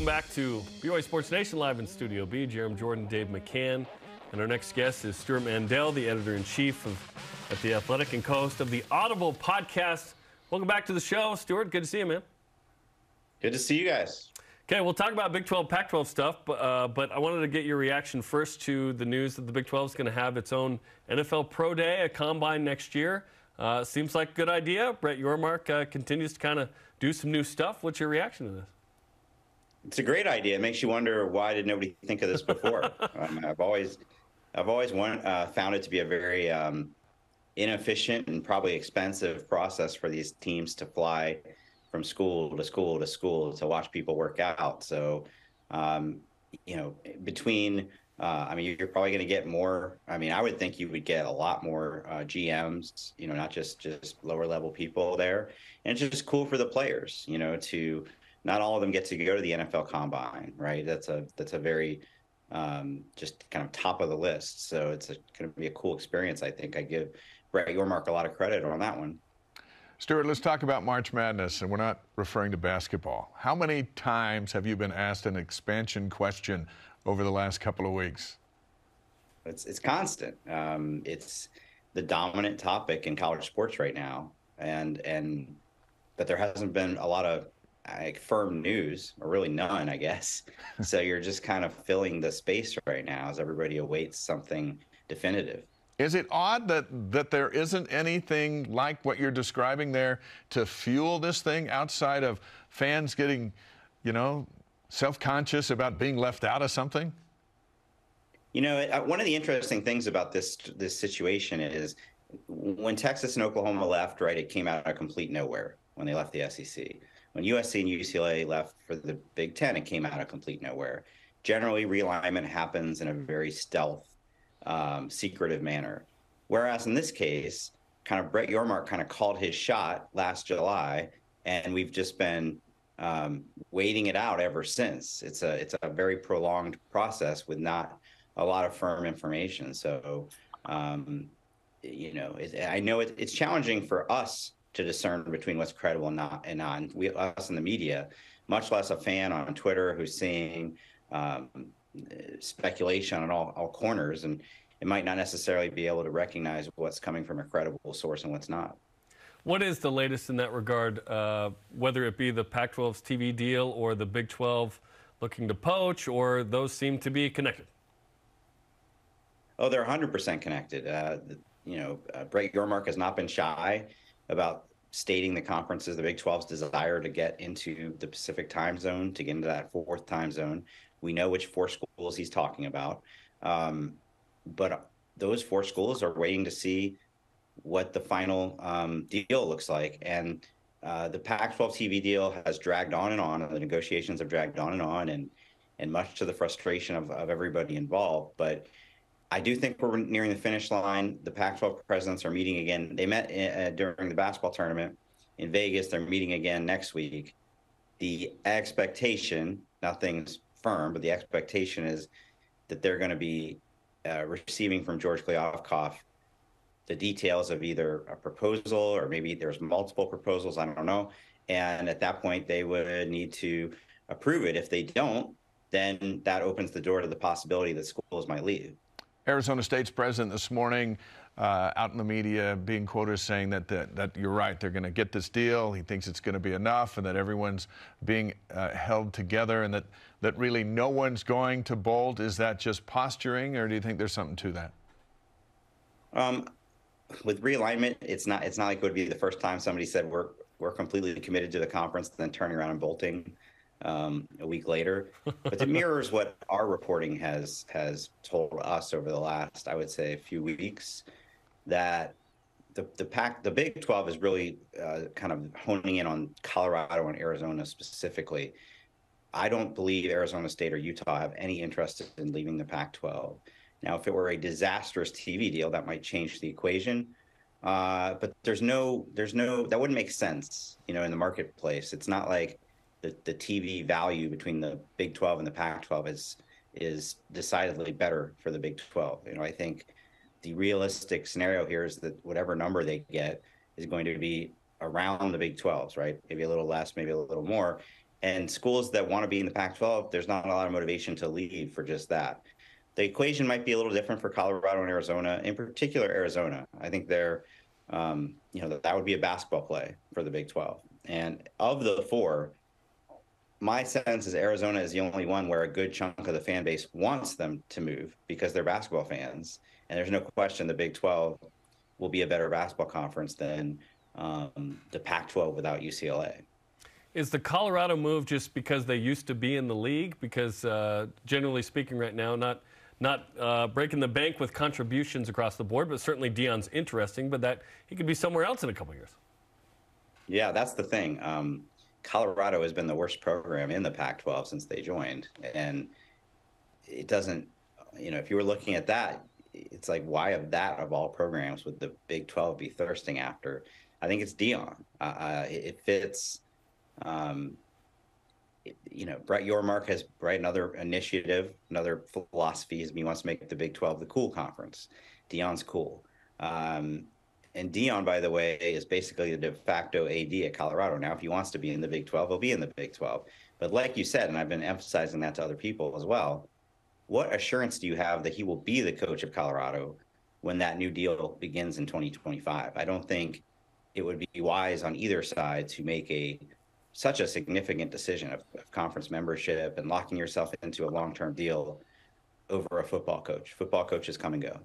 Welcome back to BYU Sports Nation live in Studio B. Jeremy Jordan, Dave McCann, and our next guest is Stewart Mandel, the editor-in-chief of at the Athletic and co-host of the Audible podcast. Welcome back to the show, Stewart. Good to see you, man. Good to see you guys. Okay, we'll talk about Big 12, Pac 12 stuff, but, uh, but I wanted to get your reaction first to the news that the Big 12 is going to have its own NFL Pro Day, a combine next year. Uh, seems like a good idea. Brett Yormark uh, continues to kind of do some new stuff. What's your reaction to this? It's a great idea. It makes you wonder why did nobody think of this before. um, I've always, I've always want, uh, found it to be a very um, inefficient and probably expensive process for these teams to fly from school to school to school to watch people work out. So, um, you know, between, uh, I mean, you're probably going to get more. I mean, I would think you would get a lot more uh, GMs, you know, not just just lower level people there, and it's just cool for the players, you know, to not all of them get to go to the NFL Combine, right? That's a that's a very um, just kind of top of the list. So it's going to be a cool experience. I think I give Brett Yormark a lot of credit on that one. Stewart, let's talk about March Madness, and we're not referring to basketball. How many times have you been asked an expansion question over the last couple of weeks? It's it's constant. Um, it's the dominant topic in college sports right now, and and but there hasn't been a lot of like firm news, or really none, I guess. so you're just kind of filling the space right now as everybody awaits something definitive. Is it odd that, that there isn't anything like what you're describing there to fuel this thing outside of fans getting, you know, self-conscious about being left out of something? You know, uh, one of the interesting things about this this situation is when Texas and Oklahoma left, right, it came out of complete nowhere when they left the SEC. When USC and UCLA left for the Big Ten, it came out of complete nowhere. Generally, realignment happens in a very stealth um, secretive manner. Whereas in this case, kind of Brett Yormark kind of called his shot last July, and we've just been um, waiting it out ever since. It's a it's a very prolonged process with not a lot of firm information. So, um, you know, it, I know it, it's challenging for us to discern between what's credible and not and not. And we us in the media, much less a fan on Twitter who's seeing um, speculation on all, all corners, and it might not necessarily be able to recognize what's coming from a credible source and what's not. What is the latest in that regard, uh, whether it be the Pac 12's TV deal or the Big 12 looking to poach, or those seem to be connected? Oh, they're 100% connected. Uh, you know, uh, Brett Yormark has not been shy about stating the conferences, the Big 12's desire to get into the Pacific time zone, to get into that fourth time zone. We know which four schools he's talking about. Um, but those four schools are waiting to see what the final um, deal looks like. And uh, the Pac 12 TV deal has dragged on and on, and the negotiations have dragged on and on, and, and much to the frustration of, of everybody involved. But I do think we're nearing the finish line. The Pac 12 presidents are meeting again. They met uh, during the basketball tournament in Vegas. They're meeting again next week. The expectation, nothing's firm, but the expectation is that they're going to be uh, receiving from George Kliavkoff the details of either a proposal or maybe there's multiple proposals. I don't know. And at that point, they would need to approve it. If they don't, then that opens the door to the possibility that schools might leave. Arizona State's president this morning uh, out in the media being quoted as saying that, that, that you're right, they're going to get this deal. He thinks it's going to be enough and that everyone's being uh, held together and that, that really no one's going to bolt. Is that just posturing or do you think there's something to that? Um, with realignment, it's not it's not like it would be the first time somebody said we're we're completely committed to the conference, and then turning around and bolting um, a week later. But it mirrors what our reporting has has told us over the last, I would say, a few weeks that the the pack the Big 12 is really uh, kind of honing in on Colorado and Arizona specifically. I don't believe Arizona State or Utah have any interest in leaving the Pac-12. Now, if it were a disastrous TV deal, that might change the equation. Uh, but there's no, there's no, that wouldn't make sense, you know, in the marketplace. It's not like the, the TV value between the Big 12 and the Pac-12 is is decidedly better for the Big 12. You know, I think the realistic scenario here is that whatever number they get is going to be around the Big 12s, right? Maybe a little less, maybe a little more. And schools that want to be in the Pac 12, there's not a lot of motivation to leave for just that. The equation might be a little different for Colorado and Arizona, in particular, Arizona. I think they're, um, you know, that, that would be a basketball play for the Big 12. And of the four, my sense is Arizona is the only one where a good chunk of the fan base wants them to move because they're basketball fans. And there's no question the Big 12 will be a better basketball conference than um, the Pac 12 without UCLA. Is the Colorado move just because they used to be in the league? Because uh, generally speaking, right now, not not uh, breaking the bank with contributions across the board, but certainly Deion's interesting. But that he could be somewhere else in a couple years. Yeah, that's the thing. Um, Colorado has been the worst program in the Pac-12 since they joined, and it doesn't. You know, if you were looking at that, it's like why of that of all programs would the Big 12 be thirsting after? I think it's Deion. Uh, uh it fits. Um, it, you know, Brett Yormark has right another initiative, another philosophy. Is he wants to make the Big 12 the cool conference. Deion's cool. Um, and Deion, by the way, is basically the de facto AD at Colorado. Now, if he wants to be in the Big 12, he'll be in the Big 12. But like you said, and I've been emphasizing that to other people as well, what assurance do you have that he will be the coach of Colorado when that new deal begins in 2025? I don't think it would be wise on either side to make a such a significant decision of, of conference membership and locking yourself into a long-term deal over a football coach. Football coaches come and go.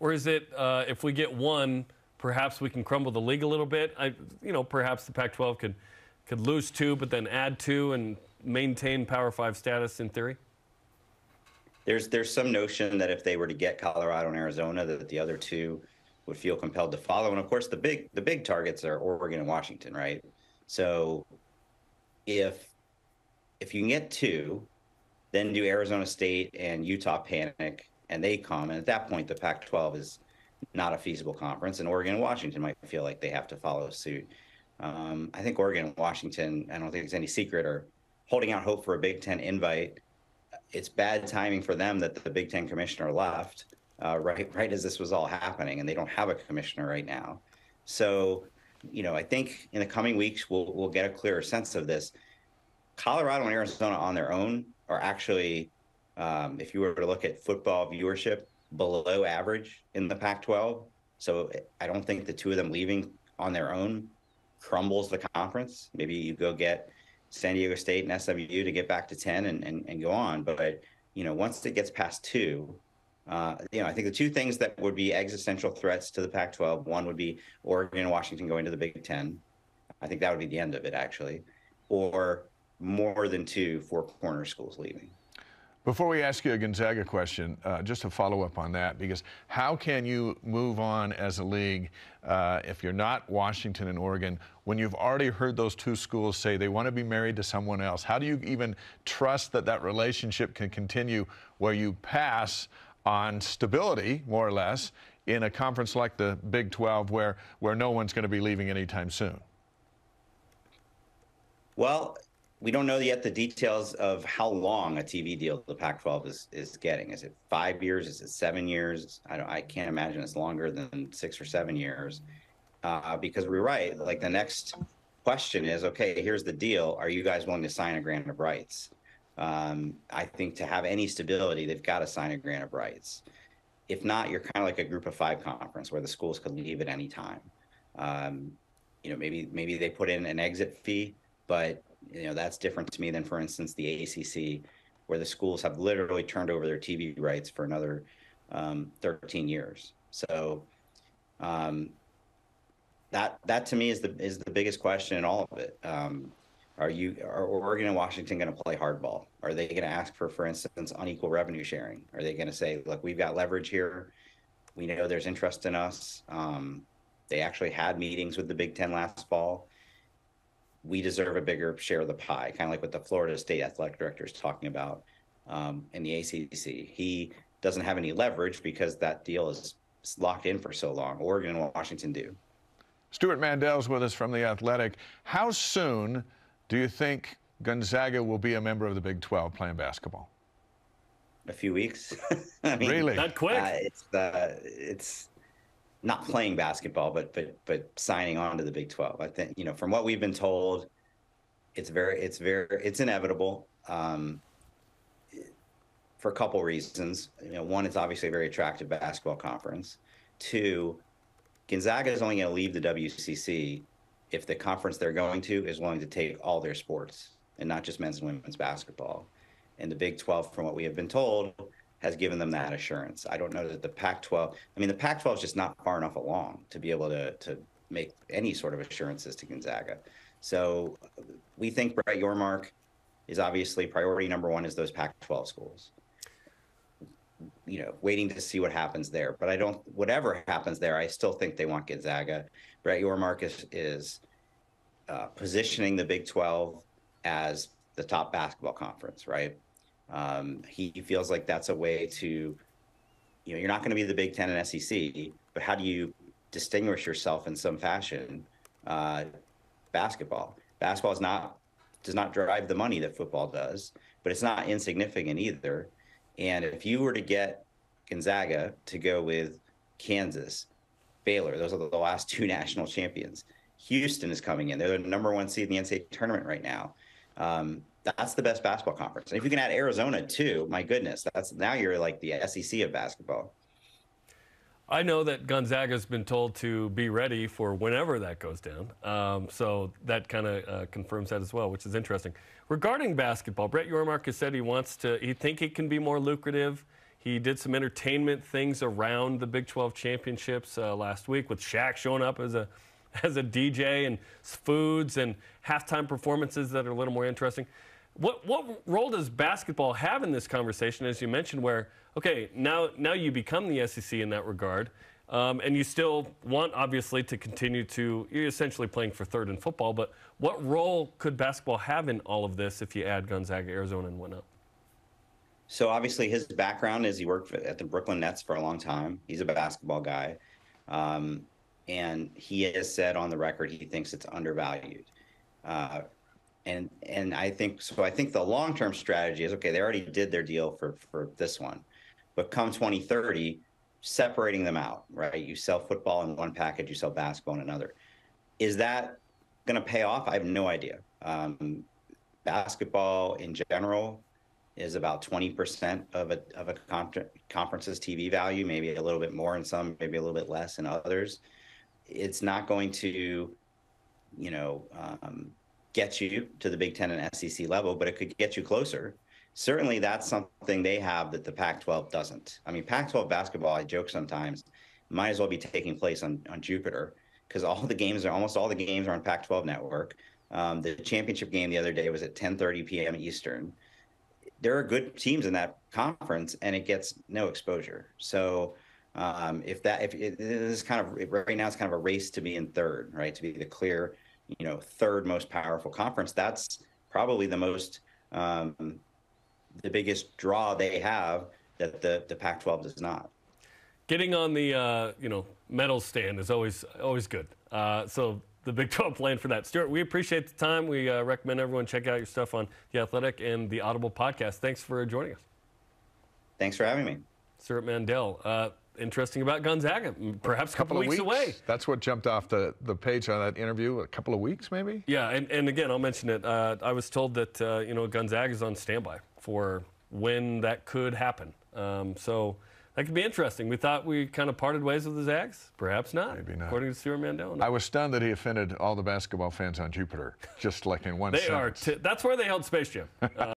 Or is it uh, if we get one, perhaps we can crumble the league a little bit? I, you know, perhaps the Pac-12 could could lose two, but then add two and maintain Power Five status in theory. There's there's some notion that if they were to get Colorado and Arizona, that the other two would feel compelled to follow. And of course, the big the big targets are Oregon and Washington, right? So if if you can get two, then do Arizona State and Utah panic and they come. And at that point, the Pac 12 is not a feasible conference, and Oregon and Washington might feel like they have to follow suit. Um, I think Oregon and Washington, I don't think it's any secret, are holding out hope for a Big Ten invite. It's bad timing for them that the Big Ten commissioner left uh, right right as this was all happening, and they don't have a commissioner right now. So, you know, I think in the coming weeks we'll we'll get a clearer sense of this. Colorado and Arizona on their own are actually um, if you were to look at football viewership, below average in the Pac 12. So I don't think the two of them leaving on their own crumbles the conference. Maybe you go get San Diego State and SMU to get back to 10 and, and, and go on. But, you know, once it gets past two, uh, you know, I think the two things that would be existential threats to the Pac 12 one would be Oregon and Washington going to the Big Ten. I think that would be the end of it, actually, or more than two four corner schools leaving. Before we ask you a Gonzaga question, uh, just to follow up on that, because how can you move on as a league uh, if you're not Washington and Oregon when you've already heard those two schools say they want to be married to someone else? How do you even trust that that relationship can continue where you pass on stability, more or less, in a conference like the Big 12 where, where no one's going to be leaving anytime soon? Well, we don't know yet the details of how long a TV deal the Pac-12 is is getting. Is it five years? Is it seven years? I don't. I can't imagine it's longer than six or seven years, uh, because we're right. Like the next question is, okay, here's the deal. Are you guys willing to sign a grant of rights? Um, I think to have any stability, they've got to sign a grant of rights. If not, you're kind of like a group of five conference where the schools could leave at any time. Um, you know, maybe maybe they put in an exit fee, but you know that's different to me than for instance the acc where the schools have literally turned over their tv rights for another um, 13 years. So um, that that to me is the is the biggest question in all of it. Um, are you are oregon and washington going to play hardball? Are they going to ask for for instance unequal revenue sharing? Are they going to say look we've got leverage here. We know there's interest in us. Um, they actually had meetings with the big ten last fall we deserve a bigger share of the pie, kind of like what the Florida State athletic director is talking about um, in the ACC. He doesn't have any leverage because that deal is locked in for so long. Oregon and Washington do. Stewart Mandel's with us from the Athletic. How soon do you think Gonzaga will be a member of the Big 12 playing basketball? A few weeks. I mean, really? Not quick. Uh, it's uh, it's not playing basketball, but but but signing on to the Big 12. I think you know from what we've been told, it's very, it's very, it's inevitable. Um, for a couple reasons. You know, one, it's obviously a very attractive basketball conference. Two, Gonzaga is only going to leave the WCC if the conference they're going to is willing to take all their sports and not just men's and women's basketball. And the Big 12, from what we have been told, has given them that assurance. I don't know that the Pac 12, I mean, the Pac 12 is just not far enough along to be able to, to make any sort of assurances to Gonzaga. So we think Brett Yormark is obviously priority number one is those Pac 12 schools you know, waiting to see what happens there. But I don't, whatever happens there, I still think they want Gonzaga. Brett Yormark is, is uh, positioning the Big 12 as the top basketball conference, right? Um, he, feels like that's a way to, you know, you're not going to be the Big Ten and SEC, but how do you distinguish yourself in some fashion? Uh, basketball. Basketball is not does not drive the money that football does, but it's not insignificant either. And if you were to get Gonzaga to go with Kansas, Baylor, those are the last two national champions. Houston is coming in. They're the number one seed in the NCAA tournament right now. Um, that's the best basketball conference. And if you can add Arizona too, my goodness, that's now you're like the SEC of basketball. I know that Gonzaga's been told to be ready for whenever that goes down. Um, so that kind of uh, confirms that as well, which is interesting. Regarding basketball, Brett Yormark has said he wants to, he think it can be more lucrative. He did some entertainment things around the Big 12 championships uh, last week with Shaq showing up as a, as a DJ and foods and halftime performances that are a little more interesting. What, what role does basketball have in this conversation, as you mentioned, where okay, now now you become the SEC in that regard, um, and you still want obviously to continue to. You're essentially playing for third in football, but what role could basketball have in all of this if you add Gonzaga, Arizona, and whatnot? So obviously, his background is he worked at the Brooklyn Nets for a long time. He's a basketball guy, um, and he has said on the record he thinks it's undervalued. Uh, and and I think so. I think the long term strategy is okay. They already did their deal for for this one. But come 2030, separating them out, right? You sell football in one package, you sell basketball in another. Is that going to pay off? I have no idea. Um, basketball in general is about 20% of a, of a conference's TV value, maybe a little bit more in some, maybe a little bit less in others. It's not going to, you know, um, get you to the Big Ten and SEC level, but it could get you closer certainly that's something they have that the Pac 12 doesn't. I mean, Pac 12 basketball, I joke sometimes, might as well be taking place on, on Jupiter because all the games are almost all the games are on Pac 12 network. Um, the championship game the other day was at 10:30 p.m. Eastern. There are good teams in that conference, and it gets no exposure. So um, if that if it, it is kind of right now, it's kind of a race to be in third, right? To be the clear, you know, third most powerful conference. That's probably the most um, the biggest draw they have that the, the Pac-12 does not. Getting on the uh, you know medal stand is always always good. Uh, so the Big 12 plan for that. Stewart, we appreciate the time. We uh, recommend everyone check out your stuff on the Athletic and the Audible podcast. Thanks for joining us. Thanks for having me. Stewart Mandel. Interesting about Gonzaga. Perhaps a couple, couple of weeks, weeks, away. That's what jumped off the, the page on that interview. A couple of weeks, maybe. Yeah, and, and again, I'll mention it. Uh, I was told that uh, you know Gonzaga is on standby for when that could happen. Um, so that could be interesting. We thought we kind of parted ways with the Zags. Perhaps not. Maybe not. According to Stewart Mandel. I was stunned that he offended all the basketball fans on Jupiter, just like in one they sentence. are. T- that's where they held Space Jam. Uh,